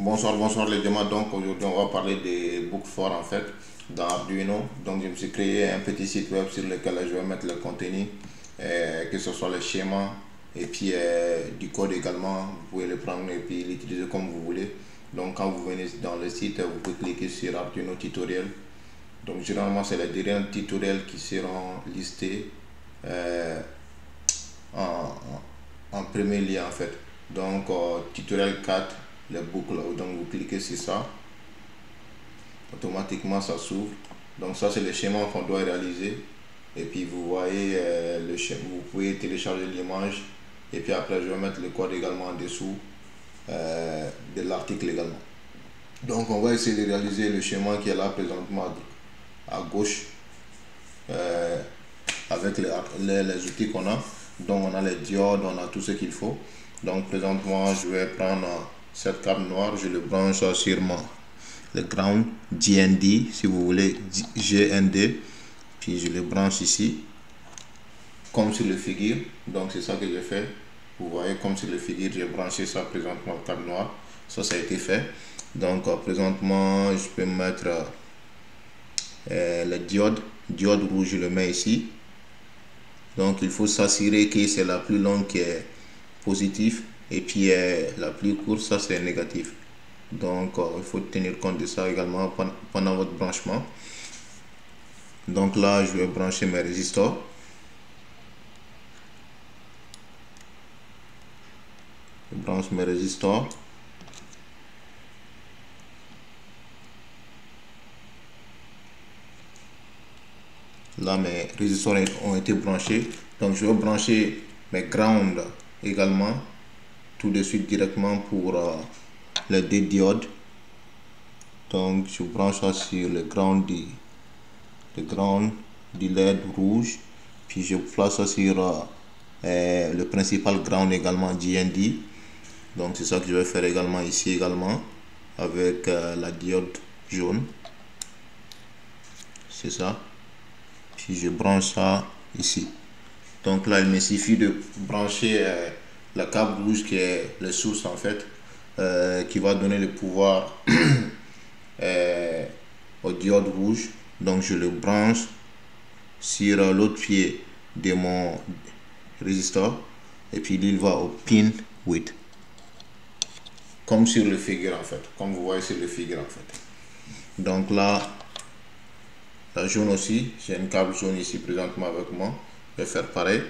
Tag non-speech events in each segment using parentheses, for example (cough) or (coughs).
Bonsoir, bonsoir les demandeurs. Donc aujourd'hui on va parler des book forts en fait dans Arduino. Donc je me suis créé un petit site web sur lequel je vais mettre le contenu, euh, que ce soit les schémas et puis euh, du code également. Vous pouvez le prendre et puis l'utiliser comme vous voulez. Donc quand vous venez dans le site, vous pouvez cliquer sur Arduino tutoriel. Donc généralement c'est les derniers tutoriels qui seront listés euh, en, premier lien en fait. Donc tutoriel 4 les boucles. Donc vous cliquez sur ça, automatiquement ça s'ouvre. Donc ça c'est le schéma qu'on doit réaliser. Et puis vous voyez euh, le schéma, vous pouvez télécharger l'image. Et puis après je vais mettre le code également en dessous euh, de l'article également. Donc on va essayer de réaliser le schéma qui est là présentement à gauche euh, avec les, les, les outils qu'on a. Donc on a les diodes, on a tout ce qu'il faut. Donc présentement je vais prendre cette câble noire, je le branche sur mon, le ground GND, si vous voulez, GND. Puis je le branche ici, comme sur le figure. Donc c'est ça que j'ai fait. Vous voyez, comme sur le figure, j'ai branché ça présentement le câble noir. Ça, ça a été fait. Donc euh, présentement, je peux mettre euh, le diode. Diode rouge, je le mets ici. Donc il faut s'assurer que c'est la plus longue qui est positive et puis euh, la plus courte ça c'est négatif. Donc euh, il faut tenir compte de ça également pendant votre branchement. Donc là je vais brancher mes résistors. Je branche mes résistors. Là mes résistors ont été branchés. Donc je vais brancher mes ground également tout de suite directement pour euh, le diode donc je branche ça sur le ground du, le ground du LED rouge puis je place ça sur euh, euh, le principal ground également GND donc c'est ça que je vais faire également ici également avec la diode jaune. C'est ça. Puis je branche ça ici. Donc là il me suffit de brancher la câble rouge qui est le source en fait, euh, qui va donner le pouvoir (clears throat) euh, au diode rouge. Donc je le branche sur l'autre pied de mon résisteur et puis il va au pin 8 comme sur le figure en fait. Comme vous voyez sur le figure en fait. Donc là la jaune aussi j'ai une câble jaune ici présentement avec moi. Je vais faire pareil.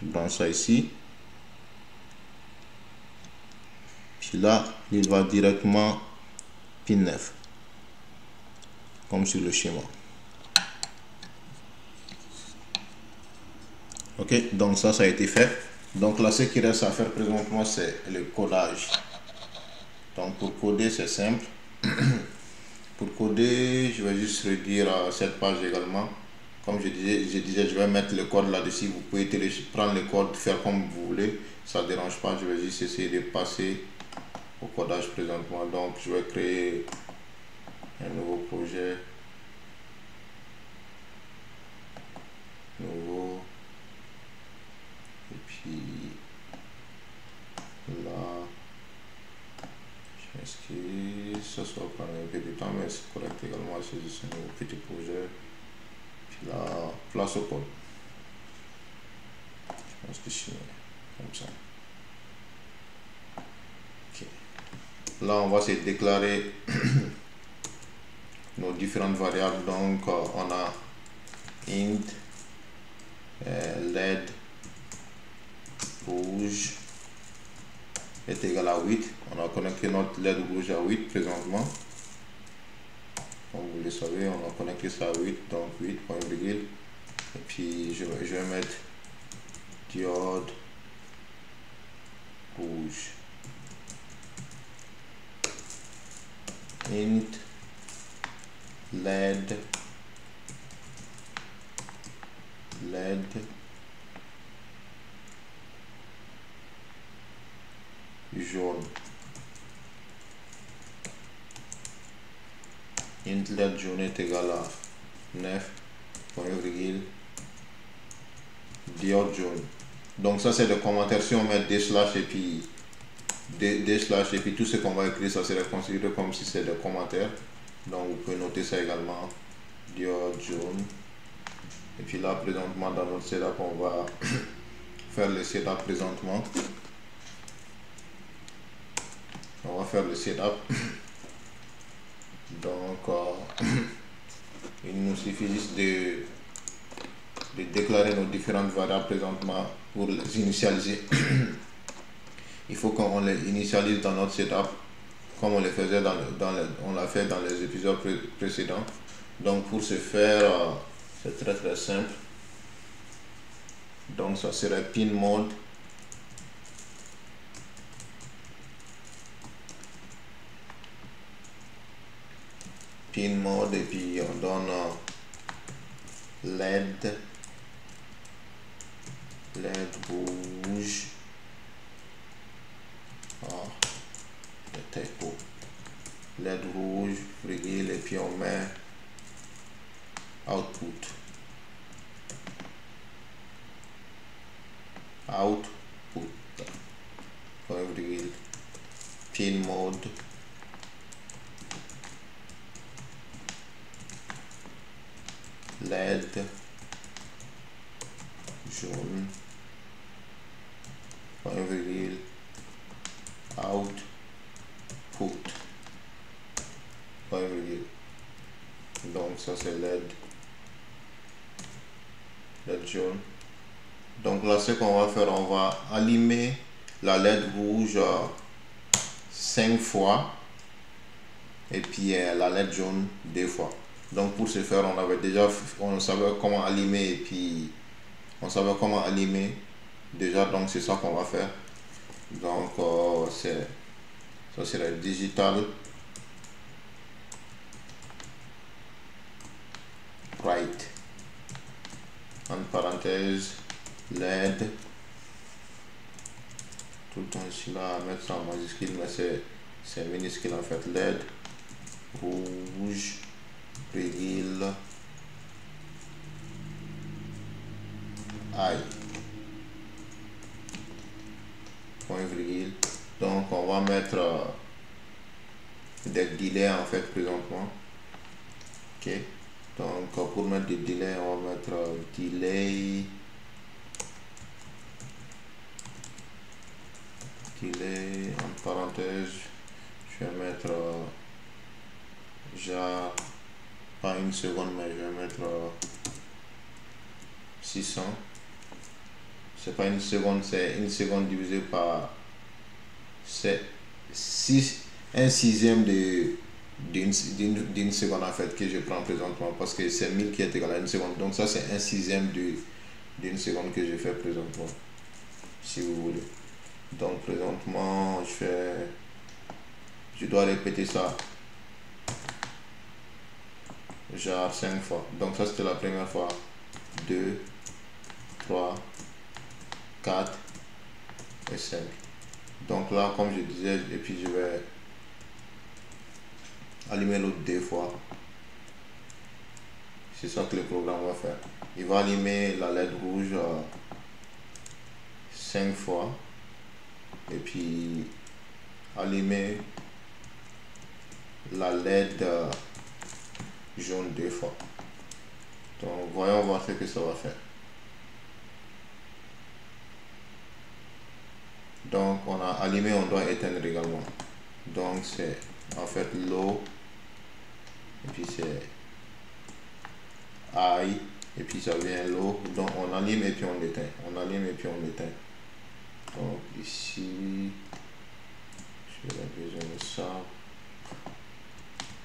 Je branche ça ici là il va directement pin 9 comme sur le schéma. Ok donc ça ça a été fait. Donc là ce qui reste à faire présentement c'est le codage. Donc pour coder c'est simple. (coughs) Pour coder je vais juste redire cette page également. Comme je disais je disais je vais mettre le code là dessus vous pouvez prendre le code faire comme vous voulez. Ça dérange pas je vais juste essayer de passer au codage présentement. Donc, je vais créer un nouveau projet. Nouveau. Et puis, là, je m'inscris. Ça, ça va prendre un peu de temps, mais c'est correct également. C'est juste un nouveau petit projet. Puis là, place au code. Je pense que c'est comme ça. Là on va se déclarer (clears throat) nos différentes variables. Donc euh, on a int euh, led rouge est égal à 8 on a connecté notre led rouge à 8 présentement. Comme vous le savez on a connecté ça à 8 donc 8 point virgule. Et puis je je vais mettre diode rouge int led led jaune. Int led jaune est égal à 9 point virgule. Jaune. Donc ça c'est le commentaire si on met des slash et puis des, slash et puis tout ce qu'on va écrire, ça sera considéré comme si c'est des commentaires. Donc vous pouvez noter ça également. Diode jaune. Et puis là, présentement, dans notre setup, on va (coughs) faire le setup présentement. On va faire le setup. (coughs) Donc, euh, (coughs) il nous suffit juste de, de déclarer nos différentes variables présentement pour les initialiser. Il faut qu'on les initialise dans notre setup comme on le faisait dans, dans on l'a fait dans les épisodes précédents. Donc pour ce faire, euh, c'est très très simple. Donc ça serait pin mode. Pin mode et puis on donne euh, LED. LED rouge. Oh, le typo. LED rouge, virgule et puis on met output. Output every pin mode. LED jaune every output every donc ça c'est LED jaune. Donc là, ce qu'on va faire, on va allumer la LED rouge 5 fois et puis euh, la LED jaune deux fois. Donc pour ce faire, on avait déjà, on savait comment allumer et puis on savait comment allumer déjà. Donc c'est ça qu'on va faire. Donc euh, c'est ça c'est la digital. Right. En parenthèse LED tout le temps ici là mettre ça en majuscule mais c'est minuscule en fait. LED rouge. Virgule I donc on va mettre euh, des délais en fait présentement ok donc pour mettre des délais, on va mettre delay. Delay en parenthèse. Je vais mettre genre pas une seconde mais je vais mettre 600 c'est pas une seconde c'est une seconde divisé par c'est 6 un sixième d'une seconde en fait que je prends présentement parce que c'est 1000 qui est égal à une seconde. Donc ça c'est un sixième d'une seconde que je fais présentement. Si vous voulez. Donc présentement je fais... Je dois répéter ça. Genre 5 fois. Donc ça c'était la première fois. 2, 3, 4 et 5. Donc là comme je disais et puis je vais allumer l'autre deux fois. C'est ça que le programme va faire. Il va allumer la LED rouge euh, cinq fois et puis allumer la LED euh, jaune deux fois. Donc voyons voir ce que ça va faire. Donc on a allumé, on doit éteindre également. Donc c'est en fait l'eau et puis c'est I, et puis ça vient l'eau. Donc on allume et puis on l'éteint. On allume et puis on l'éteint. Donc ici, je vais besoin de ça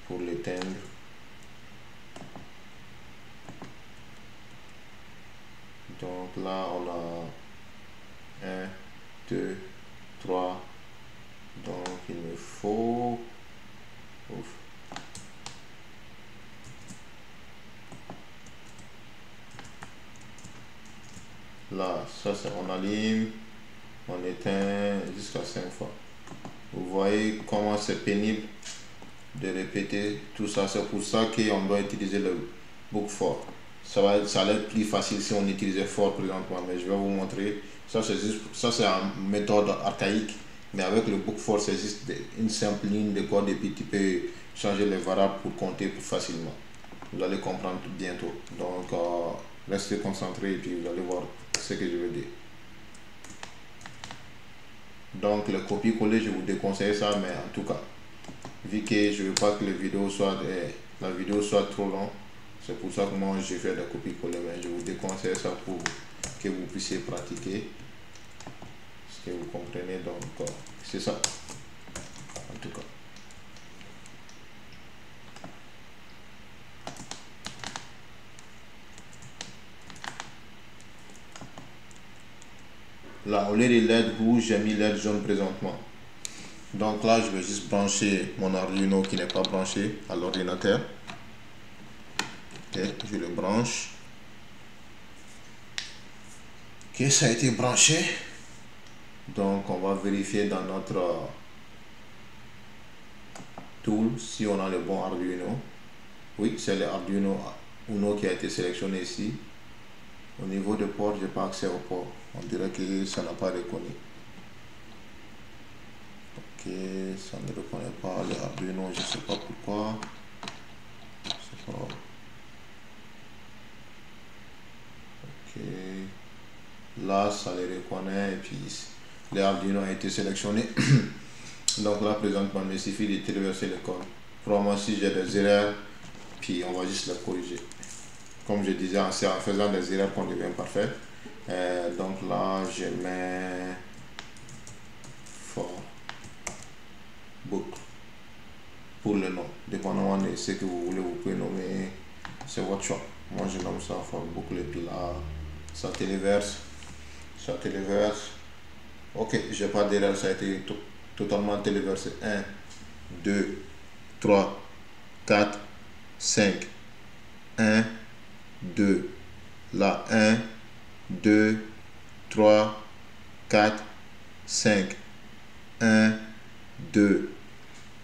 pour l'éteindre. Donc là, on a 1, 2, 3. Donc il me faut... Là, ça c'est on allume, on éteint jusqu'à 5 fois. Vous voyez comment c'est pénible de répéter tout ça. C'est pour ça qu'on doit utiliser le book fort. Ça va ça être plus facile si on utilisait fort présentement, mais je vais vous montrer. Ça c'est juste, ça c'est une méthode archaïque Mais avec le book force, il existe une simple ligne de code et puis tu peux changer les variables pour compter plus facilement. Vous allez comprendre bientôt. Donc, euh, restez concentrés et puis vous allez voir ce que je veux dire. Donc, le copier-coller, je vous déconseille ça, mais en tout cas, vu que je veux pas que les la vidéo soit trop longue, c'est pour ça que moi, je fais des copier-coller, mais je vous déconseille ça pour que vous puissiez pratiquer. Ce que vous comprenez, donc, euh, c'est ça. En tout cas. Là, au lieu de LED rouge, j'ai mis LED jaune présentement. Donc là, je vais juste brancher mon Arduino qui n'est pas branché à l'ordinateur. Ok, je le branche. Ok, ça a été branché? Donc, on va vérifier dans notre tool si on a le bon Arduino. Oui, c'est le Arduino Uno qui a été sélectionné ici. Au niveau de port, je n'ai pas accès au port. On dirait que ça n'a pas reconnu. Ok, ça ne reconnaît pas le Arduino, je sais pas pourquoi. Là, ça les reconnaît et puis l'Arduino a été sélectionné. (coughs) Donc là, présentement, il suffit de traverser le code. Probablement, si j'ai des erreurs, puis on va juste les corriger comme je disais, c'est en faisant des erreurs qu'on devient parfait. Euh, donc là, je mets for book pour le nom. Dépendamment de ce que vous voulez, vous pouvez nommer, c'est votre choix. Moi, je nomme ça for book et puis là, ça téléverse, ça téléverse. Ok, j'ai pas d'erreur, ça a été totalement téléversé. 1, 2, 3, 4, 5, 1, 2. Là, 1, 2, 3, 4, 5. 1, 2.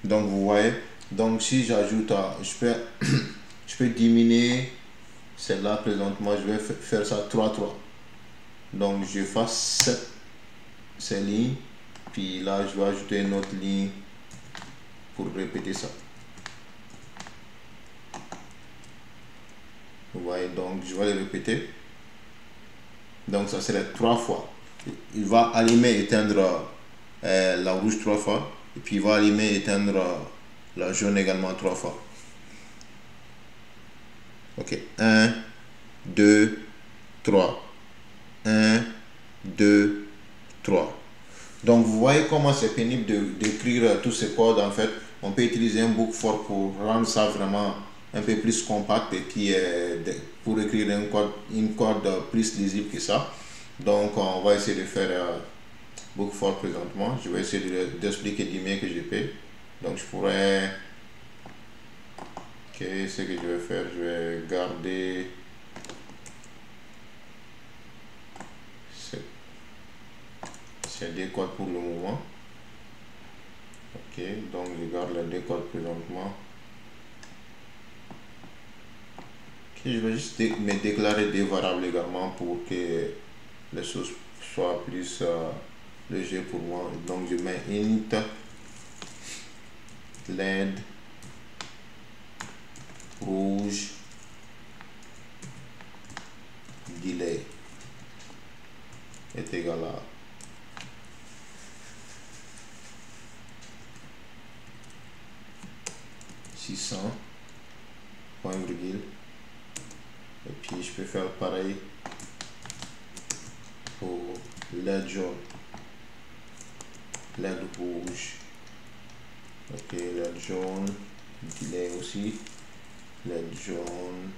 Donc, vous voyez, donc si j'ajoute, je peux, (coughs) je peux diminuer celle-là présentement, je vais faire ça 3, 3. Donc, je fasse cette, ces lignes, puis là, je vais ajouter une autre ligne pour répéter ça. Vous voyez, donc je vais le répéter. Donc ça serait trois fois. Il va allumer éteindre euh, la rouge trois fois. Et puis il va allumer éteindre la jaune également trois fois. Ok. 1, 2, 3. 1, 2, 3. Donc vous voyez comment c'est pénible d'écrire tous ces codes en fait. On peut utiliser un book for pour rendre ça vraiment un peu plus compact et puis pour écrire une code, une code plus lisible que ça. Donc on va essayer de faire euh, beaucoup fort présentement. Je vais essayer d'expliquer du mieux que je peux. Donc je pourrais... Ok, ce que je vais faire, je vais garder... C'est deux codes pour le moment. Ok, donc je garde les deux codes présentement. je vais juste me déclarer des variables également pour que les choses soient plus euh, légères pour moi. Donc je mets int led rouge delay est égal à six point virgule et puis je peux faire pareil pour LED jaune, LED rouge. Ok, LED jaune, delay aussi, LED jaune,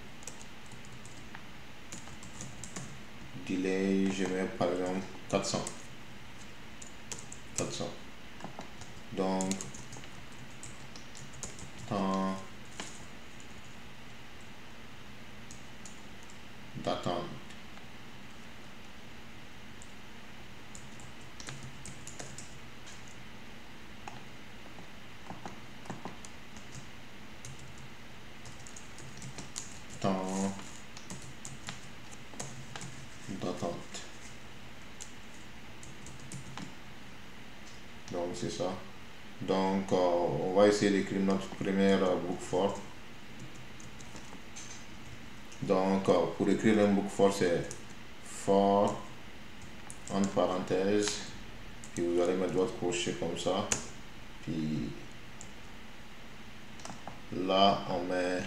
delay, je mets par exemple 400. 400. Donc, temps d'attente. Temps d'attente. Donc c'est ça. Donc, on va essayer d'écrire notre première boucle for. Donc, pour écrire un boucle for, c'est for en parenthèse. Puis vous allez mettre votre crochet comme ça. Puis là, on met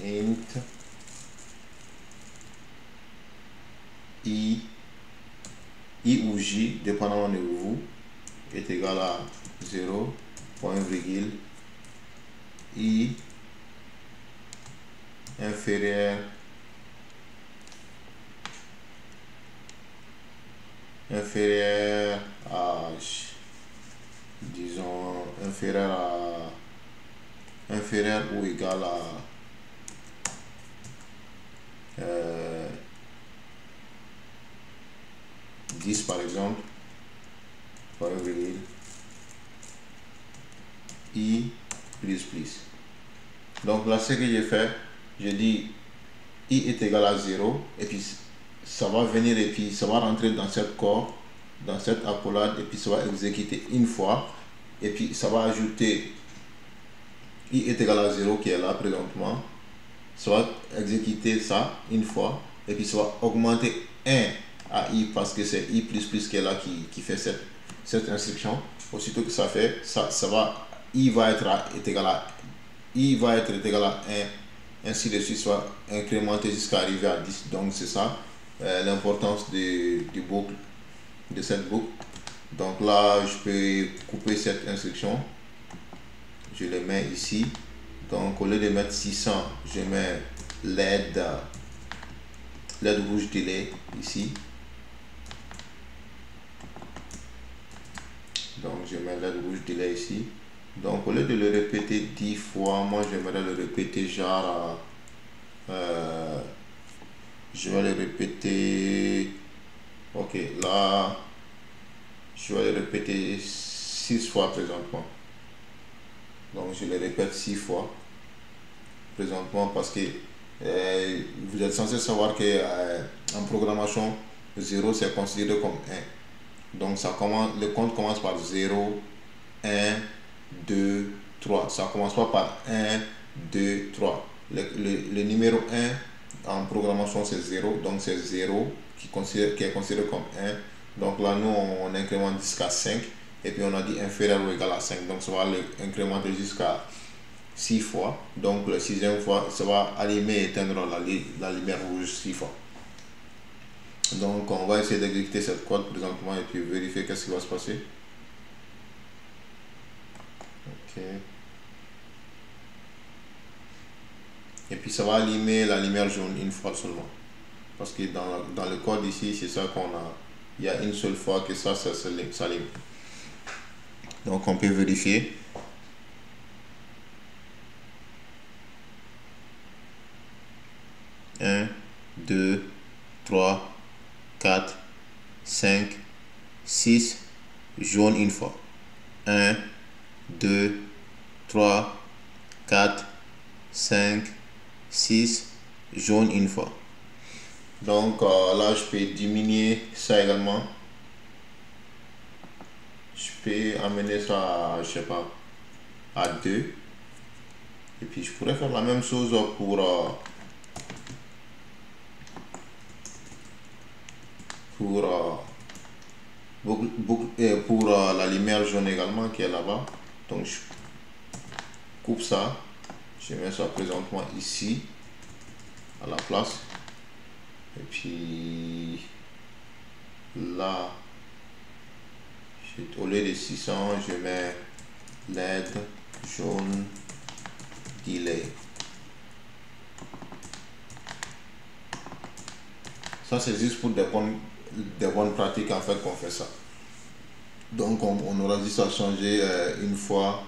int i, i ou j, dépendamment de vous, est égal à 0, point virgule, i inférieur inférieur à disons inférieur à inférieur ou égal à euh, 10 par exemple point virgule i plus plus donc là ce que j'ai fait je dis i est égal à 0 et puis ça va venir et puis ça va rentrer dans cette corps, dans cette accolade et puis ça va exécuter une fois et puis ça va ajouter i est égal à 0 qui est là présentement. Ça va exécuter ça une fois et puis ça va augmenter 1 à i parce que c'est i plus plus qui est là qui, qui fait cette, cette instruction. Aussitôt que ça fait, ça, ça va, i va être est égal à i va être égal à 1 ainsi de suite soit incrémenté jusqu'à arriver à 10 donc c'est ça euh, l'importance du, du boucle, de cette boucle. Donc là, je peux couper cette instruction. Je le mets ici. Donc au lieu de mettre 600, je mets LED, LED rouge délai ici. Donc je mets LED rouge délai ici. Donc au lieu de le répéter 10 fois, moi j'aimerais le répéter genre euh, je vais le répéter ok là je vais le répéter six fois présentement donc je le répète six fois présentement parce que euh, vous êtes censé savoir que euh, en programmation 0 c'est considéré comme 1 donc ça commence le compte commence par 0 1 2 3 ça commence pas par 1 2 3 le, le, le numéro 1 en programmation c'est 0, donc c'est 0 qui, qui est considéré comme 1. Donc là, nous, on incrémente jusqu'à 5 et puis on a dit inférieur ou égal à 5. Donc ça va incrémenter jusqu'à 6 fois. Donc la sixième fois, ça va allumer et éteindre la, la lumière rouge 6 fois. Donc on va essayer d'exécuter cette code présentement et puis vérifier qu'est-ce qui va se passer. Ok. Et puis ça va allumer la lumière jaune une fois seulement. Parce que dans, dans le code ici, c'est ça qu'on a. Il y a une seule fois que ça, ça s'allume. Donc on peut vérifier. Un, deux, trois, quatre, cinq, six, jaune une fois. Un, deux, trois, quatre, cinq, 6 jaune une fois. Donc euh, là, je peux diminuer ça également. Je peux amener ça, à, je sais pas, à 2. Et puis je pourrais faire la même chose pour, euh, pour, euh, pour la lumière jaune également qui est là-bas. Donc je coupe ça. Je mets ça présentement ici à la place. Et puis là au lieu de 600 je mets LED jaune delay. Ça c'est juste pour des bonnes, des bonnes pratiques en fait qu'on fait ça donc on, aura juste à changer euh, une fois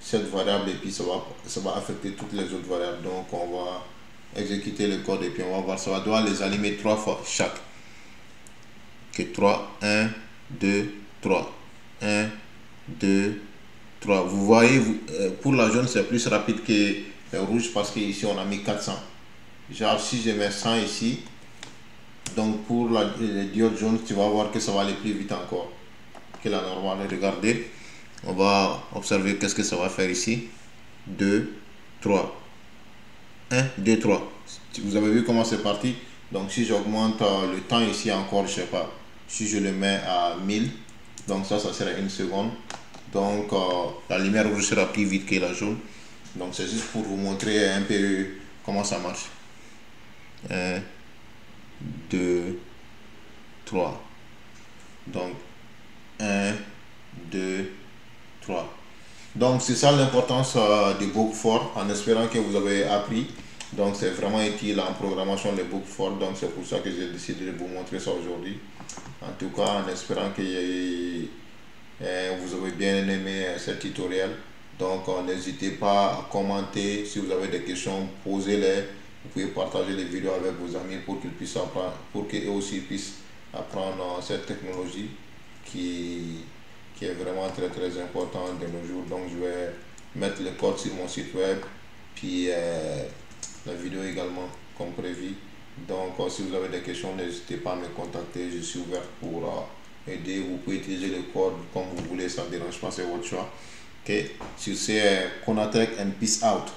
cette variable et puis ça va, ça va affecter toutes les autres variables. Donc on va exécuter le code et puis on va voir, ça va devoir les allumer trois fois chaque. Que 3, 1, 2, 3. 1, 2, 3. Vous voyez, euh, pour la jaune, c'est plus rapide que le rouge parce qu'ici on a mis 400. Genre si je mets 100 ici, donc pour la, le diode jaune, tu vas voir que ça va aller plus vite encore. Qui est la normale. Regardez, on va observer qu'est-ce que ça va faire ici. 2, 3. 1, 2, 3. Vous avez vu comment c'est parti? Donc si j'augmente euh, le temps ici encore, je sais pas, si je le mets à 1000, donc ça, ça sera une seconde. Donc euh, la lumière rouge sera plus vite que la jaune. Donc c'est juste pour vous montrer un peu comment ça marche. 1, 2, 3. Donc 1, 2, 3. Donc c'est ça l'importance euh, du book fort en espérant que vous avez appris. Donc c'est vraiment utile en programmation les book fort. Donc c'est pour ça que j'ai décidé de vous montrer ça aujourd'hui. En tout cas en espérant que euh, vous avez bien aimé euh, ce tutoriel. Donc n'hésitez pas à commenter si vous avez des questions, posez-les. Vous pouvez partager les vidéos avec vos amis pour qu'ils puissent apprendre, pour qu'ils aussi puissent apprendre cette technologie qui, qui est vraiment très très importante de nos jours. Donc je vais mettre le code sur mon site web, puis euh, la vidéo également comme prévu. Donc euh, si vous avez des questions, n'hésitez pas à me contacter, je suis ouvert pour euh, aider. Vous pouvez utiliser le code comme vous voulez, ça ne dérange pas, c'est votre choix. Ok, sur ce, Conatec and peace out.